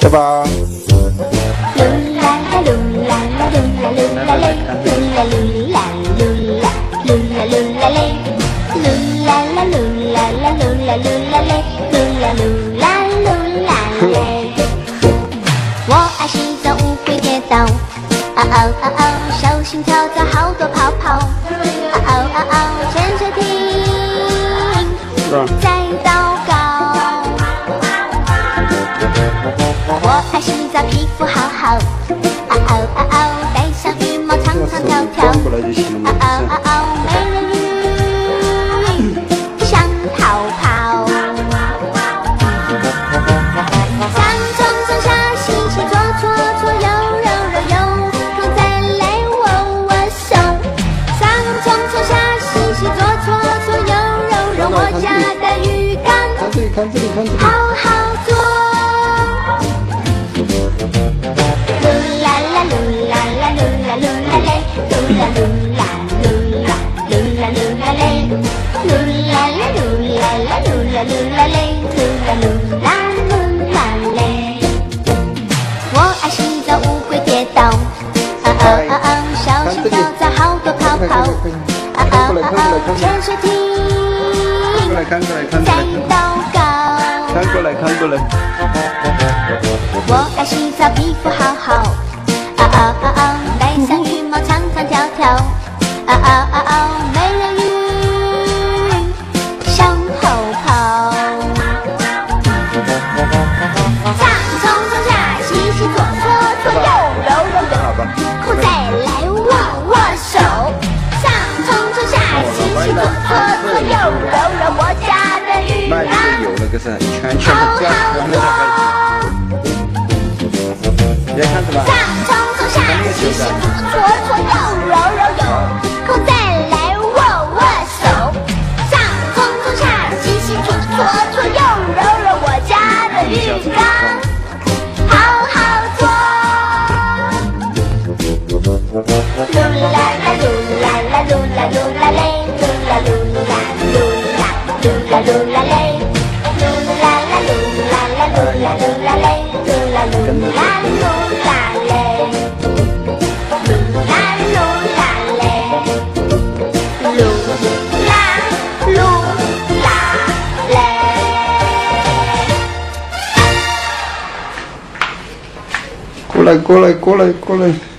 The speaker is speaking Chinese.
小宝。噜啦啦噜啦啦噜啦噜啦嘞，噜啦噜啦噜啦噜啦噜啦嘞，噜啦啦噜啦啦噜啦噜啦嘞，噜啦噜啦噜啦嘞。我爱洗澡，乌龟跌倒，啊哦啊哦，手心跳蚤好多泡泡，啊哦啊哦，潜水艇在祷我爱洗澡，皮肤好好，啊哦啊哦，戴上羽毛长长跳跳，啊哦，啊哦，美人鱼想逃跑。上冲冲下洗洗左搓搓右揉揉右，空再来握握手。上冲冲下洗洗左搓搓右揉揉我家的浴缸。看这里，看这里，看这里。好好噜啦啦噜啦啦噜啦噜啦嘞，噜啦噜啦噜啦噜啦噜啦嘞，噜啦啦噜啦啦噜啦噜啦嘞，噜啦噜啦噜啦嘞。我爱洗澡，乌龟跌倒，啊哦啊哦，小心跳蚤好多泡泡，啊哦啊哦，潜水艇在来祷告。看过来看过来。看过来，看过来我爱洗澡，皮肤好好，啊啊啊啊，戴上羽毛唱唱跳跳，啊啊啊啊，美人鱼向后跑。上冲冲下洗洗左搓搓右揉揉右，后再来握握手。上冲冲下洗洗左搓搓右揉揉缸。有那个是一圈圈好，好往那边做。你看什么？上冲冲下洗洗左搓搓右揉揉右，后再来握握手。上冲冲下洗洗左搓搓右揉揉我家的浴缸，好好做。噜啦啦噜啦啦噜啦噜啦嘞，噜啦噜啦噜啦噜啦噜啦嘞，过来过来过来过来。